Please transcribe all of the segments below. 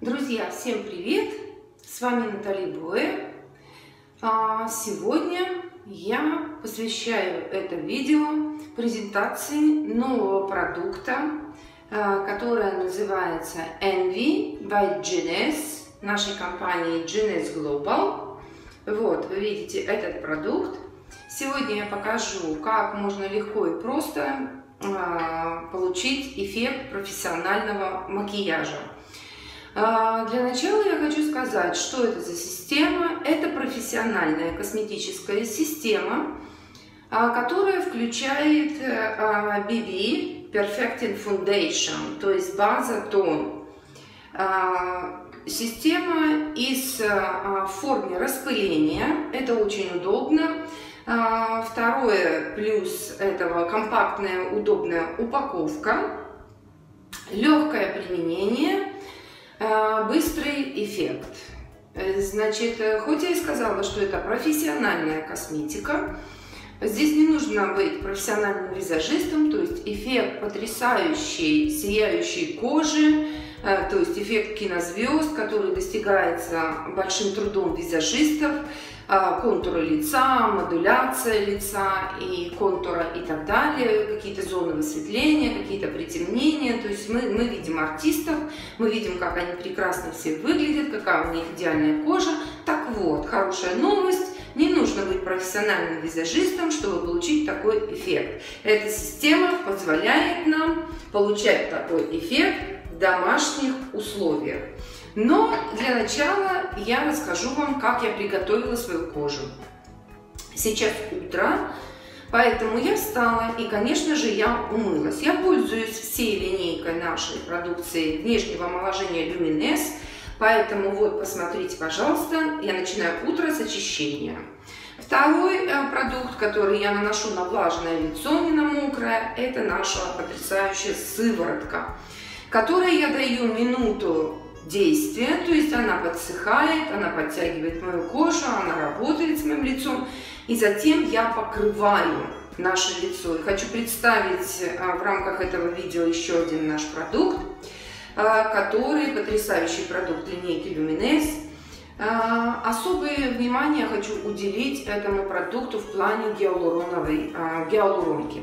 Друзья, всем привет! С вами Натали Буэ. А, сегодня я посвящаю это видео презентации нового продукта, а, которое называется Envy by GNS, нашей компании GNS Global. Вот, вы видите этот продукт. Сегодня я покажу, как можно легко и просто а, получить эффект профессионального макияжа. А, для начала я хочу сказать, что это за система. Это профессиональная косметическая система, а, которая включает BB Perfecting Foundation, то есть база тон. Система из в форме распыления, это очень удобно. А, второе плюс этого компактная, удобная упаковка, легкое применение, а, быстрый эффект. Э, значит, хоть я и сказала, что это профессиональная косметика, здесь не нужно быть профессиональным визажистом, то есть эффект потрясающей, сияющей кожи, э, то есть эффект кинозвезд, который достигается большим трудом визажистов, а, контура лица, модуляция лица и контура и так далее, какие-то зоны высветления, какие-то притемнения. То есть мы, мы видим артистов, мы видим, как они прекрасно все выглядят, какая у них идеальная кожа. Так вот, хорошая новость. Не нужно быть профессиональным визажистом, чтобы получить такой эффект. Эта система позволяет нам получать такой эффект в домашних условиях. Но для начала я расскажу вам, как я приготовила свою кожу. Сейчас утро, поэтому я встала и, конечно же, я умылась. Я пользуюсь всей линейкой нашей продукции внешнего омоложения Lumines, поэтому вот, посмотрите, пожалуйста, я начинаю утро с очищения. Второй э, продукт, который я наношу на влажное лицо, не на мокрое, это наша потрясающая сыворотка, которой я даю минуту действия, то есть она подсыхает, она подтягивает мою кожу, она работает с моим лицом, и затем я покрываю наше лицо. И хочу представить а, в рамках этого видео еще один наш продукт, а, который потрясающий продукт линейки Lumines. А, особое внимание хочу уделить этому продукту в плане гиалуроновой гиалуронки.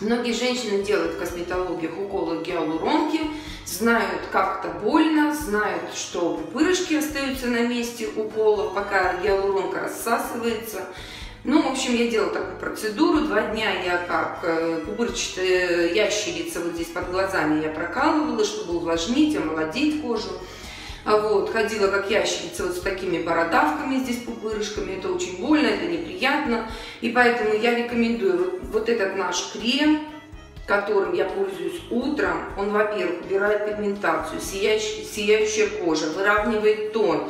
Многие женщины делают в косметологиях уколы гиалуронки, знают, как это больно, знают, что пупырышки остаются на месте укола, пока гиалуронка рассасывается. Ну, в общем, я делала такую процедуру. Два дня я как э, пупырчатая ящерица вот здесь под глазами я прокалывала, чтобы увлажнить, омолодить кожу. А вот, ходила как ящерица вот с такими бородавками здесь пупырышками. Это очень больно, это неприятно. И поэтому я рекомендую вот, вот этот наш крем, которым я пользуюсь утром. Он, во-первых, убирает пигментацию, сияющая, сияющая кожа, выравнивает тон.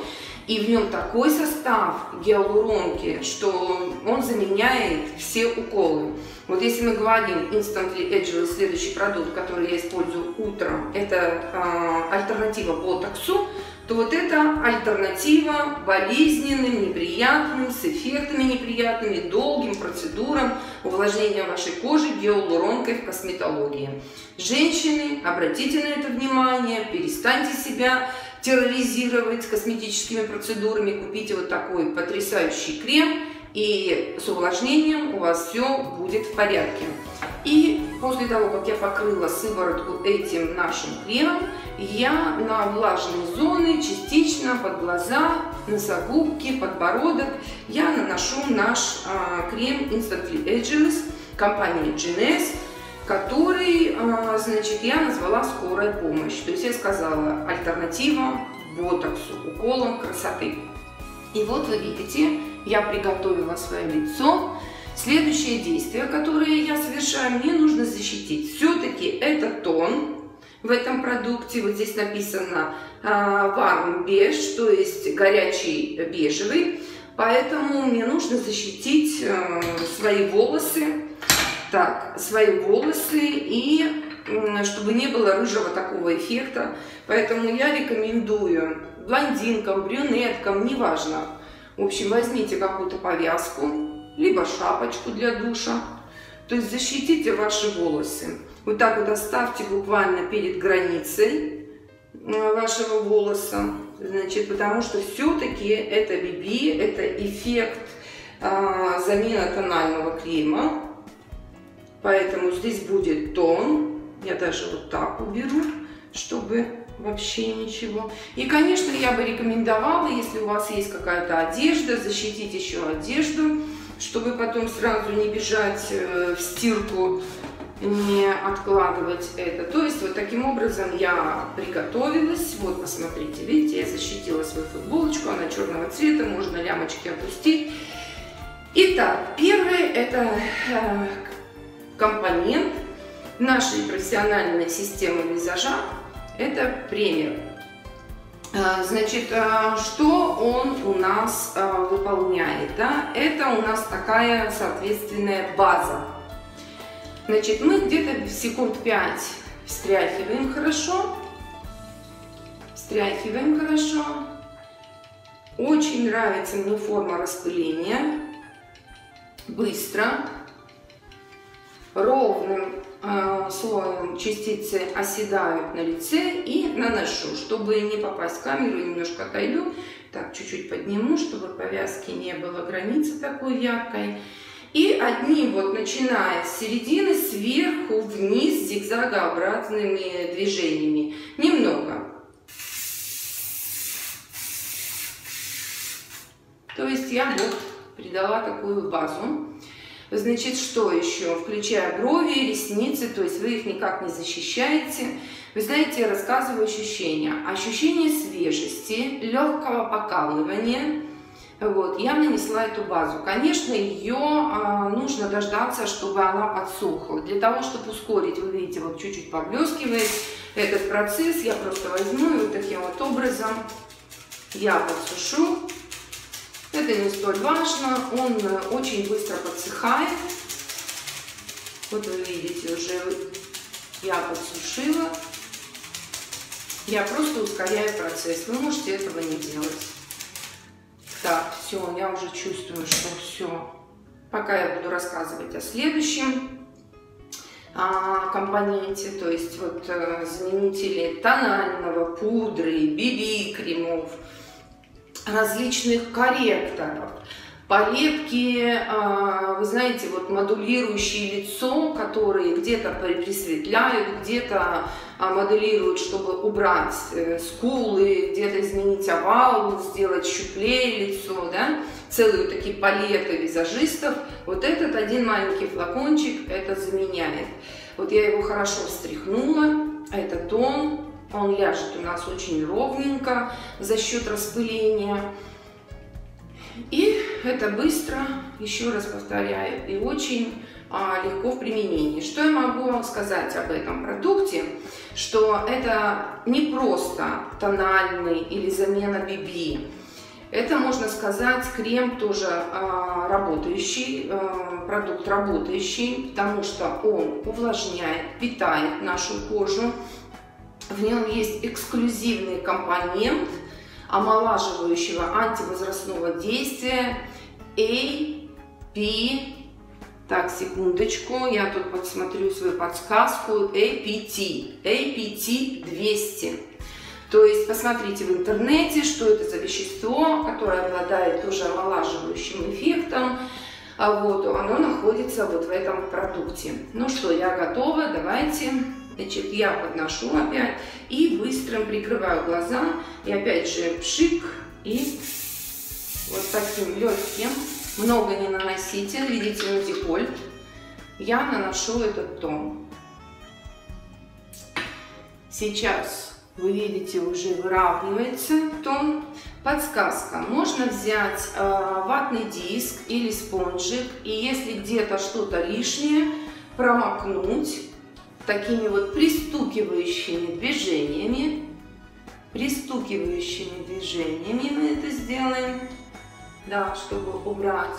И в нем такой состав гиалуронки, что он заменяет все уколы. Вот если мы говорим Instantly Ageless, следующий продукт, который я использую утром, это э, альтернатива ботоксу, то вот это альтернатива болезненным, неприятным, с эффектами неприятными, долгим процедурам увлажнения вашей кожи гиалуронкой в косметологии. Женщины, обратите на это внимание, перестаньте себя терроризировать косметическими процедурами, купите вот такой потрясающий крем, и с увлажнением у вас все будет в порядке. И после того, как я покрыла сыворотку этим нашим кремом, я на влажные зоны частично под глаза, носогубки, подбородок, я наношу наш а, крем Instantly Ageless компании GNS, который, а, значит, я назвала скорая помощь. То есть я сказала альтернатива ботоксу, уколом красоты. И вот вы видите, я приготовила свое лицо. Следующее действие, которое я совершаю, мне нужно защитить. Все-таки это тон в этом продукте. Вот здесь написано warm beige, то есть горячий бежевый. Поэтому мне нужно защитить э, свои волосы. Так, свои волосы и чтобы не было рыжего такого эффекта. Поэтому я рекомендую блондинкам, брюнеткам, неважно. В общем, возьмите какую-то повязку, либо шапочку для душа. То есть защитите ваши волосы. Вот так вот оставьте буквально перед границей вашего волоса, значит, потому что все-таки это BB, это эффект а, замена тонального крема, поэтому здесь будет тон, я даже вот так уберу, чтобы вообще ничего. И, конечно, я бы рекомендовала, если у вас есть какая-то одежда, защитить еще одежду, чтобы потом сразу не бежать э, в стирку, не откладывать это. То есть вот таким образом я приготовилась. Вот, посмотрите, видите, я защитила свою футболочку, она черного цвета, можно лямочки опустить. Итак, первый это э, компонент нашей профессиональной системы визажа это премер. А, значит, а, что он у нас а, выполняет? Да? Это у нас такая соответственная база. Значит, мы где-то секунд 5 встряхиваем хорошо. Встряхиваем хорошо. Очень нравится мне форма распыления. Быстро. Ровным слоем частицы оседают на лице и наношу. Чтобы не попасть в камеру, немножко отойду. Так, чуть-чуть подниму, чтобы повязки не было границы такой яркой. И одним вот, начиная с середины, сверху вниз, зигзагообразными движениями. Немного. То есть я вот придала такую базу. Значит, что еще? Включая брови, ресницы, то есть вы их никак не защищаете. Вы знаете, я рассказываю ощущения. Ощущение свежести, легкого покалывания. Вот, я нанесла эту базу. Конечно, ее а, нужно дождаться, чтобы она подсохла. Для того, чтобы ускорить, вы видите, вот чуть-чуть поблескивает этот процесс, я просто возьму и вот таким вот образом я подсушу. Это не столь важно, он э, очень быстро подсыхает. Вот вы видите, уже я подсушила. Я просто ускоряю процесс. Вы можете этого не делать. Так, все, я уже чувствую, что все. Пока я буду рассказывать о следующем а, компоненте, то есть вот а, заменители тонального, пудры, биби-кремов, различных корректоров, палетки, а, вы знаете, вот модулирующие лицо, которые где-то присветляют, где-то а, моделируют, чтобы убрать э, скулы, где-то изменить овал, сделать щуплее лицо, да, целые такие палеты визажистов. Вот этот один маленький флакончик это заменяет. Вот я его хорошо встряхнула, это тон, он ляжет у нас очень ровненько за счет распыления. И это быстро, еще раз повторяю, и очень а, легко в применении. Что я могу вам сказать об этом продукте? Что это не просто тональный или замена BB. Это, можно сказать, крем тоже а, работающий, а, продукт работающий, потому что он увлажняет, питает нашу кожу, в нем есть эксклюзивный компонент омолаживающего антивозрастного действия AP, так, секундочку, я тут посмотрю свою подсказку, APT, APT 200. То есть посмотрите в интернете, что это за вещество, которое обладает тоже омолаживающим эффектом. А вот, оно находится вот в этом продукте. Ну что, я готова, давайте Значит, я подношу опять и быстро прикрываю глаза. И опять же пшик и вот таким легким. Много не наносите, видите, на декольт. Я наношу этот тон. Сейчас вы видите, уже выравнивается тон. Подсказка. Можно взять э, ватный диск или спонжик, и если где-то что-то лишнее, промокнуть такими вот пристукивающими движениями. Пристукивающими движениями мы это сделаем, да, чтобы убрать.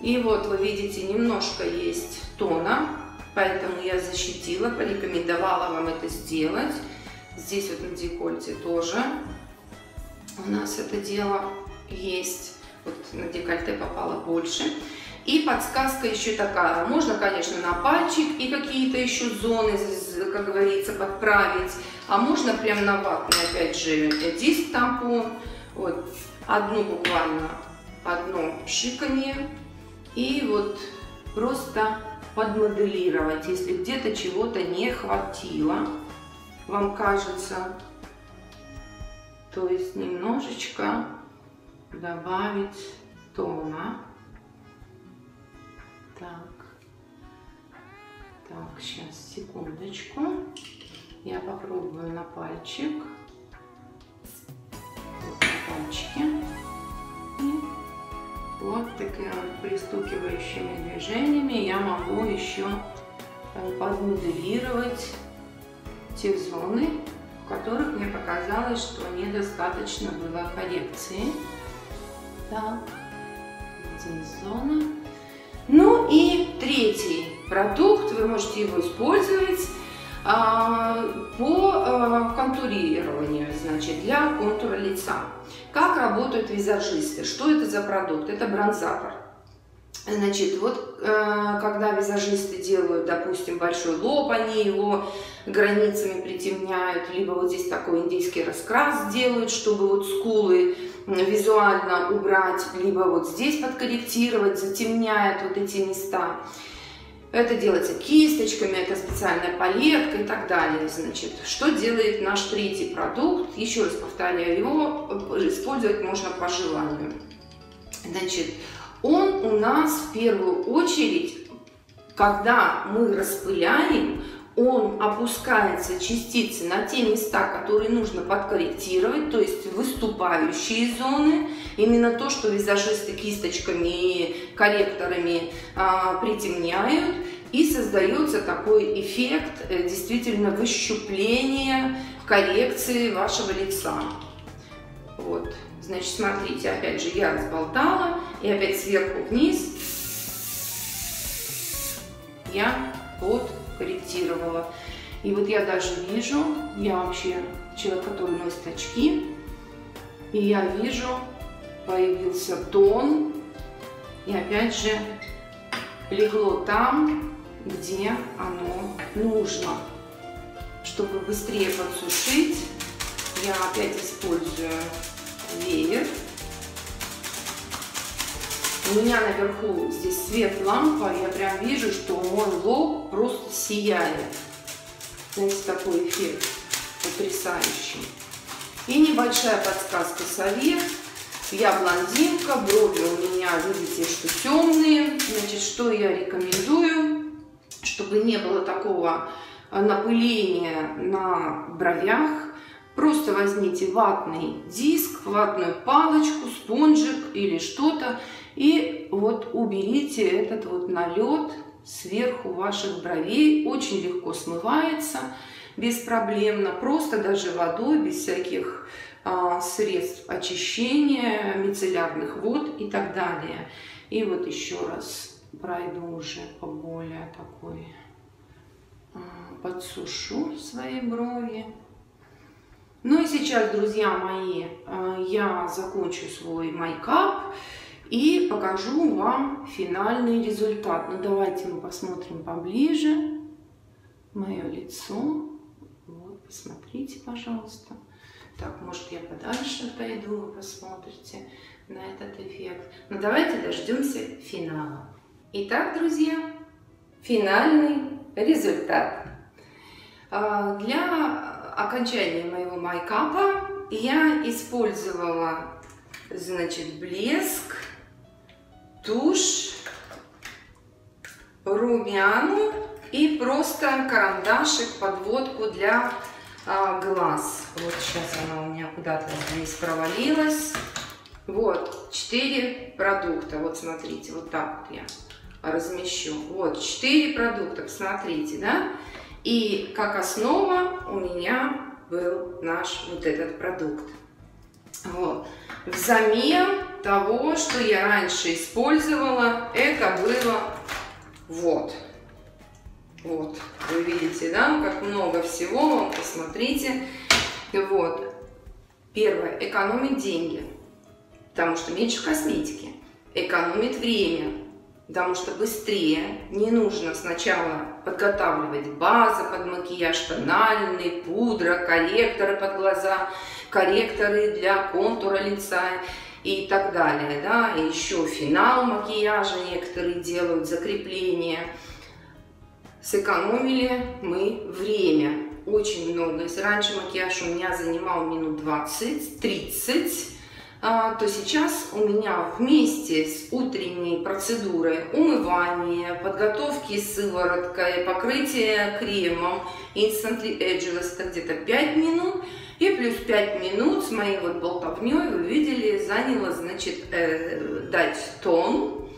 И вот вы видите, немножко есть тона, поэтому я защитила, порекомендовала вам это сделать. Здесь вот на декольте тоже у нас это дело есть. Вот на декольте попало больше. И подсказка еще такая, можно, конечно, на пальчик и какие-то еще зоны, как говорится, подправить, а можно прям на ватный, опять же, диск тампон, вот, одну буквально, одно пшиканье, и вот просто подмоделировать, если где-то чего-то не хватило, вам кажется, то есть немножечко добавить тона. Так, так, сейчас, секундочку. Я попробую на пальчик. Вот на пальчике. И вот такими пристукивающими движениями я могу еще э, подмоделировать те зоны, в которых мне показалось, что недостаточно было коррекции. Так, здесь зона. Ну и третий продукт, вы можете его использовать а, по а, контурированию, значит, для контура лица. Как работают визажисты? Что это за продукт? Это бронзатор. Значит, вот э, когда визажисты делают, допустим, большой лоб, они его границами притемняют, либо вот здесь такой индийский раскрас делают, чтобы вот скулы визуально убрать, либо вот здесь подкорректировать, затемняют вот эти места. Это делается кисточками, это специальная палетка и так далее. Значит, что делает наш третий продукт? Еще раз повторяю, его использовать можно по желанию. Значит, он у нас в первую очередь, когда мы распыляем, он опускается частицы на те места, которые нужно подкорректировать, то есть выступающие зоны, именно то, что визажисты кисточками и корректорами а, притемняют, и создается такой эффект э, действительно выщупления, коррекции вашего лица. Вот. Значит, смотрите, опять же, я разболтала, и опять сверху вниз я подкорректировала. И вот я даже вижу, я вообще человек, который носит очки, и я вижу, появился тон, и опять же легло там, где оно нужно. Чтобы быстрее подсушить, я опять использую веер. У меня наверху здесь свет лампа, я прям вижу, что мой лоб просто сияет. Знаете, такой эффект потрясающий. И небольшая подсказка совет. Я блондинка, брови у меня, видите, что темные. Значит, что я рекомендую, чтобы не было такого напыления на бровях, Просто возьмите ватный диск, ватную палочку, спонжик или что-то и вот уберите этот вот налет сверху ваших бровей. Очень легко смывается, беспроблемно, просто даже водой, без всяких а, средств очищения, мицеллярных вод и так далее. И вот еще раз пройду уже по более такой, а, подсушу свои брови. Ну и сейчас, друзья мои, э, я закончу свой майкап и покажу вам финальный результат. Ну давайте мы посмотрим поближе мое лицо. Вот, посмотрите, пожалуйста. Так, может я подальше отойду, вы посмотрите на этот эффект. Но давайте дождемся финала. Итак, друзья, финальный результат. А, для окончания моего майкапа я использовала, значит, блеск, тушь, румяну и просто карандашик, подводку для а, глаз. Вот сейчас она у меня куда-то здесь провалилась. Вот, 4 продукта. Вот смотрите, вот так вот я размещу. Вот, 4 продукта, посмотрите, да? И как основа у меня был наш вот этот продукт. Вот. Взамен того, что я раньше использовала, это было вот. Вот, вы видите, да, как много всего, посмотрите. Вот. Первое, экономить деньги, потому что меньше косметики. Экономит время, потому что быстрее. Не нужно сначала подготавливать базы под макияж, тональный, пудра, корректоры под глаза, корректоры для контура лица и так далее. Да? И еще финал макияжа некоторые делают, закрепление. Сэкономили мы время очень много. Если раньше макияж у меня занимал минут 20-30, а, то сейчас у меня вместе с утренней процедурой умывания, подготовки сывороткой, покрытия кремом Instantly Ageless это где-то 5 минут. И плюс 5 минут с моей вот болтовней, вы видели, заняло, значит, э, дать тон,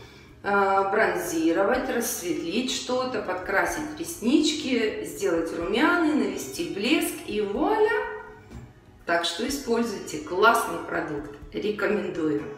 э, бронзировать, рассветлить что-то, подкрасить реснички, сделать румяны, навести блеск и вуаля! Так что используйте классный продукт. Рекомендую.